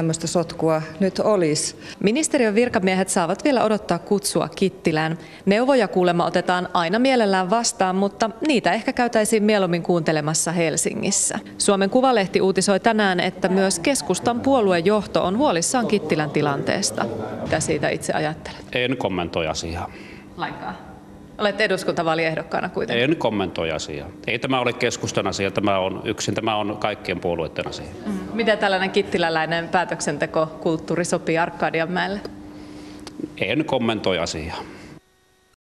tämmöistä sotkua nyt olisi. Ministeriön virkamiehet saavat vielä odottaa kutsua Kittilään. Neuvoja kuulemma otetaan aina mielellään vastaan, mutta niitä ehkä käytäisiin mieluummin kuuntelemassa Helsingissä. Suomen Kuvalehti uutisoi tänään, että myös keskustan puoluejohto on huolissaan Kittilän tilanteesta. Mitä siitä itse ajattelet? En kommentoi asiaa. Lainkaan. Olette eduskuntavaaliehdokkaana kuitenkin. En kommentoi asiaa. Ei tämä ole keskustan asia, tämä on yksin, tämä on kaikkien puolueiden asia. Mm. Miten tällainen kittiläläinen päätöksentekokulttuuri sopii Arkadianmäelle? En kommentoi asiaa.